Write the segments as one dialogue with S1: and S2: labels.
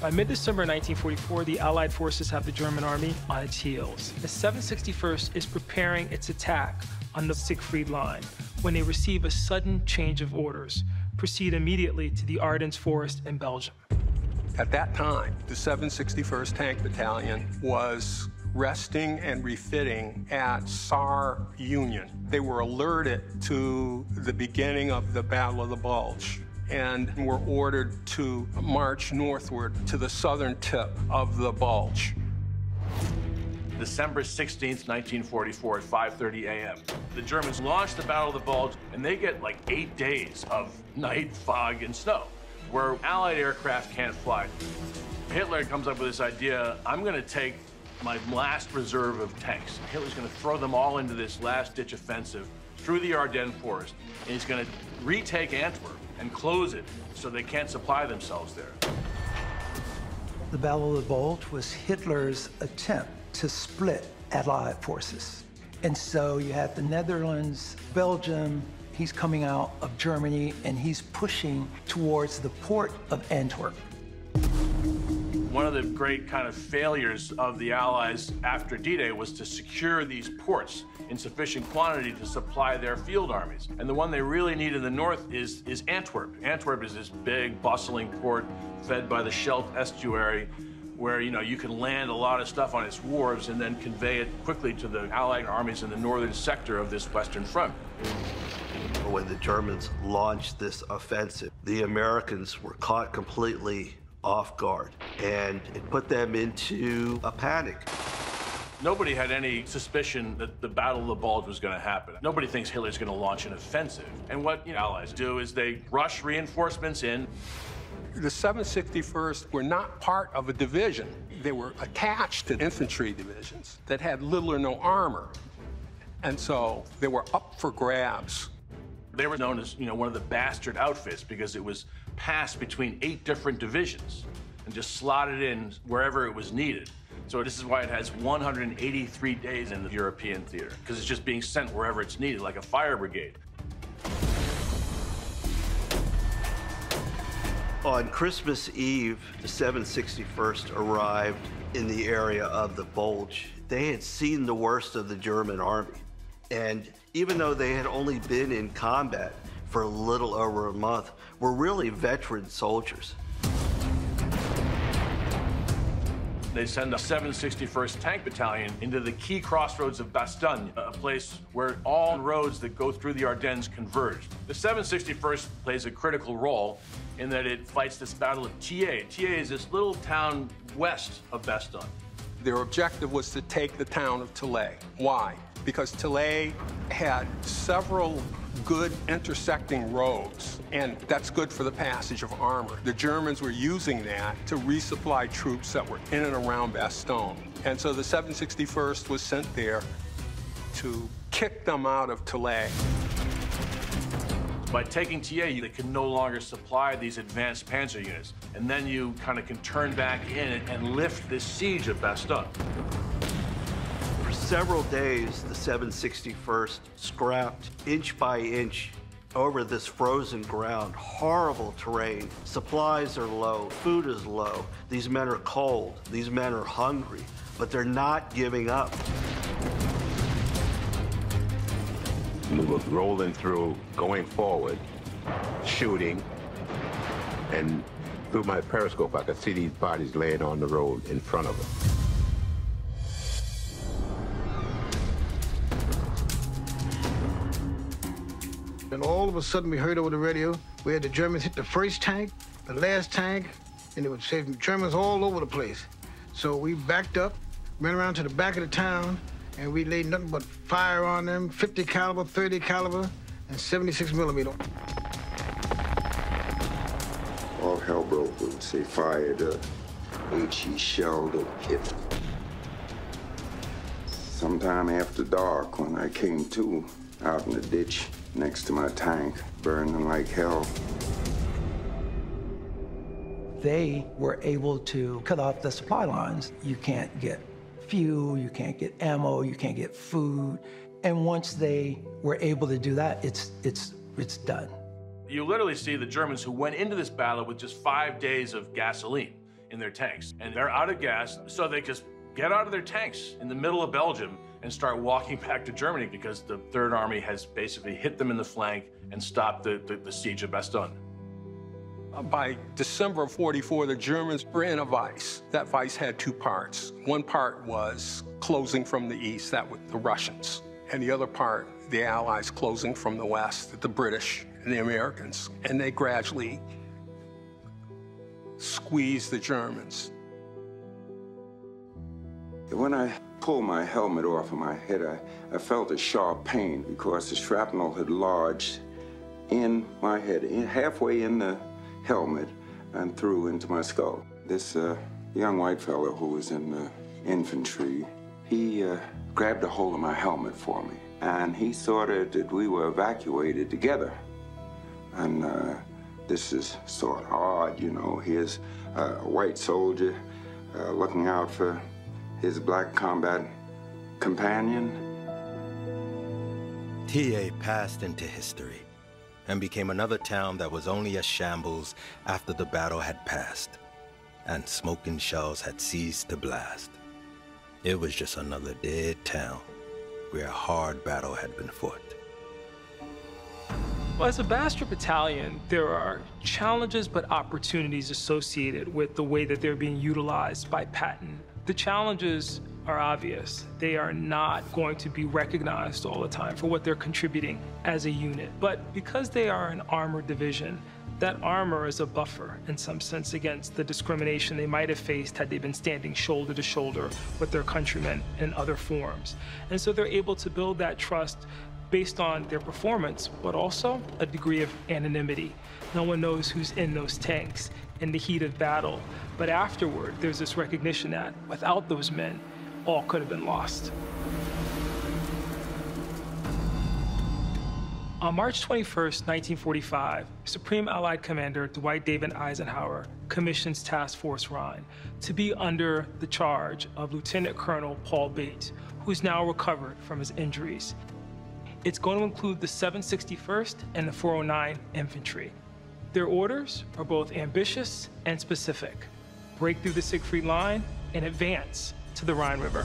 S1: By mid-December 1944, the Allied forces have the German army on its heels. The 761st is preparing its attack on the Siegfried Line when they receive a sudden change of orders. Proceed immediately to the Ardennes Forest in Belgium.
S2: At that time, the 761st Tank Battalion was resting and refitting at Saar Union. They were alerted to the beginning of the Battle of the Bulge and were ordered to march northward to the southern tip of the Bulge.
S3: December 16th, 1944 at 5.30 a.m. The Germans launch the Battle of the Bulge, and they get like eight days of night, fog, and snow, where Allied aircraft can't fly. Hitler comes up with this idea, I'm gonna take my last reserve of tanks. Hitler's gonna throw them all into this last-ditch offensive through the Ardennes forest, and he's gonna retake Antwerp and close it so they can't supply themselves there.
S4: The Battle of the Bulge was Hitler's attempt to split Allied forces. And so you have the Netherlands, Belgium, he's coming out of Germany, and he's pushing towards the port of Antwerp.
S3: One of the great kind of failures of the Allies after D-Day was to secure these ports in sufficient quantity to supply their field armies. And the one they really need in the north is, is Antwerp. Antwerp is this big, bustling port fed by the Scheldt estuary where you know you can land a lot of stuff on its wharves and then convey it quickly to the Allied armies in the northern sector of this Western Front.
S5: When the Germans launched this offensive, the Americans were caught completely off guard, and it put them into a panic.
S3: Nobody had any suspicion that the Battle of the Bulge was going to happen. Nobody thinks Hitler's going to launch an offensive. And what you know, allies do is they rush reinforcements in.
S2: The 761st were not part of a division. They were attached to infantry divisions that had little or no armor. And so they were up for grabs.
S3: They were known as, you know, one of the bastard outfits because it was passed between eight different divisions and just slotted in wherever it was needed. So this is why it has 183 days in the European theater, because it's just being sent wherever it's needed, like a fire brigade.
S5: On Christmas Eve, the 761st arrived in the area of the Bulge. They had seen the worst of the German army. And even though they had only been in combat for a little over a month, were really veteran soldiers.
S3: They send the 761st Tank Battalion into the key crossroads of Bastogne, a place where all roads that go through the Ardennes converge. The 761st plays a critical role in that it fights this battle of Tillet. Tillet is this little town west of Bastogne.
S2: Their objective was to take the town of Tillet. Why? Because Tillet had several good intersecting roads, and that's good for the passage of armor. The Germans were using that to resupply troops that were in and around Bastogne. And so the 761st was sent there to kick them out of Tillet.
S3: By taking Tillet, they can no longer supply these advanced panzer units. And then you kind of can turn back in and lift this siege of Bastogne.
S5: Several days, the 761st scrapped inch by inch over this frozen ground, horrible terrain. Supplies are low, food is low. These men are cold, these men are hungry, but they're not giving up.
S6: We were rolling through, going forward, shooting, and through my periscope, I could see these bodies laying on the road in front of us.
S7: And all of a sudden, we heard over the radio, we had the Germans hit the first tank, the last tank, and it would say Germans all over the place. So we backed up, ran around to the back of the town, and we laid nothing but fire on them, 50 caliber, 30 caliber, and 76 millimeter.
S8: All hell broke loose. They fired a HE shelled and hit. Sometime after dark, when I came to, out in the ditch next to my tank, burning like hell.
S4: They were able to cut off the supply lines. You can't get fuel, you can't get ammo, you can't get food. And once they were able to do that, it's, it's, it's done.
S3: You literally see the Germans who went into this battle with just five days of gasoline. in their tanks. And they're out of gas, so they just get out of their tanks in the middle of Belgium and start walking back to Germany because the Third Army has basically hit them in the flank and stopped the, the, the siege of Bastogne.
S2: Uh, by December of 44, the Germans were in a vice. That vice had two parts. One part was closing from the east, that was the Russians. And the other part, the Allies closing from the west, the British and the Americans. And they gradually squeezed the Germans.
S8: When I pulled my helmet off of my head, I, I felt a sharp pain because the shrapnel had lodged in my head, in, halfway in the helmet and through into my skull. This uh, young white fellow who was in the infantry, he uh, grabbed a hold of my helmet for me, and he thought that we were evacuated together. And uh, this is sort of odd, you know. Here's a white soldier uh, looking out for his black combat companion.
S9: Tillet passed into history and became another town that was only a shambles after the battle had passed and smoking shells had ceased to blast. It was just another dead town where a hard battle had been fought.
S1: Well, as a bastard battalion, there are challenges but opportunities associated with the way that they're being utilized by Patton the challenges are obvious. They are not going to be recognized all the time for what they're contributing as a unit. But because they are an armored division, that armor is a buffer in some sense against the discrimination they might have faced had they been standing shoulder to shoulder with their countrymen in other forms. And so they're able to build that trust based on their performance, but also a degree of anonymity. No one knows who's in those tanks in the heat of battle. But afterward, there's this recognition that without those men, all could have been lost. On March 21, 1945, Supreme Allied Commander Dwight David Eisenhower commissions Task Force Rhine to be under the charge of Lieutenant Colonel Paul Bates, who's now recovered from his injuries. It's going to include the 761st and the 409 Infantry. Their orders are both ambitious and specific. Break through the Siegfried Line and advance to the Rhine River.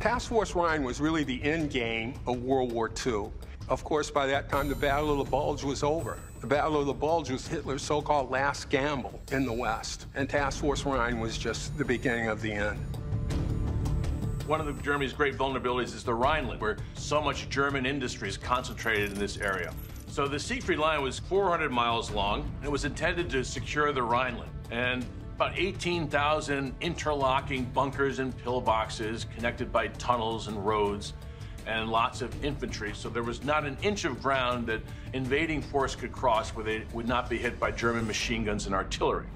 S2: Task Force Rhine was really the end game of World War II. Of course, by that time, the Battle of the Bulge was over. The Battle of the Bulge was Hitler's so-called last gamble in the West, and Task Force Rhine was just the beginning of the end.
S3: One of the, Germany's great vulnerabilities is the Rhineland, where so much German industry is concentrated in this area. So the Siegfried Line was 400 miles long, and it was intended to secure the Rhineland. And about 18,000 interlocking bunkers and pillboxes connected by tunnels and roads and lots of infantry. So there was not an inch of ground that invading force could cross where they would not be hit by German machine guns and artillery.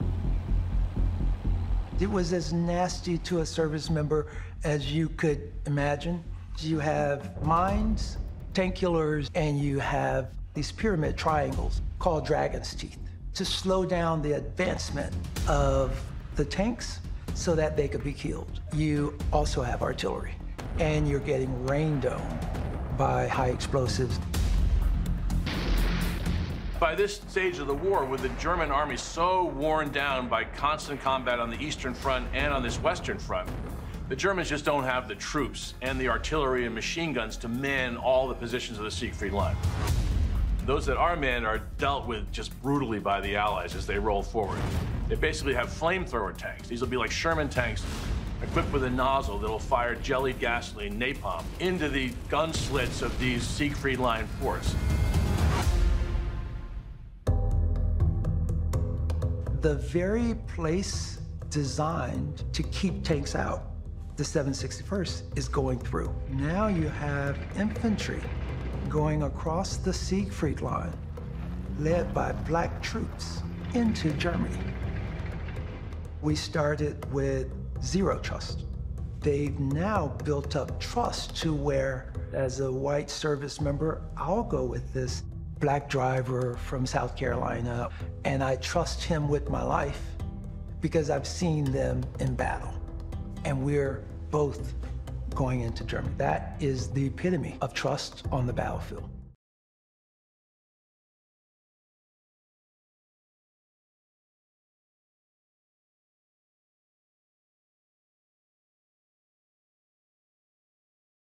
S4: It was as nasty to a service member as you could imagine. You have mines, tank killers, and you have these pyramid triangles called dragon's teeth to slow down the advancement of the tanks so that they could be killed. You also have artillery, and you're getting rained on by high explosives.
S3: By this stage of the war, with the German army so worn down by constant combat on the Eastern Front and on this Western Front, the Germans just don't have the troops and the artillery and machine guns to man all the positions of the Siegfried Line. Those that are manned are dealt with just brutally by the Allies as they roll forward. They basically have flamethrower tanks. These will be like Sherman tanks equipped with a nozzle that'll fire jellied gasoline, napalm, into the gun slits of these Siegfried Line forts.
S4: The very place designed to keep tanks out, the 761st, is going through. Now you have infantry going across the Siegfried Line, led by black troops into Germany. We started with zero trust. They've now built up trust to where, as a white service member, I'll go with this black driver from South Carolina, and I trust him with my life because I've seen them in battle. And we're both going into Germany. That is the epitome of trust on the battlefield.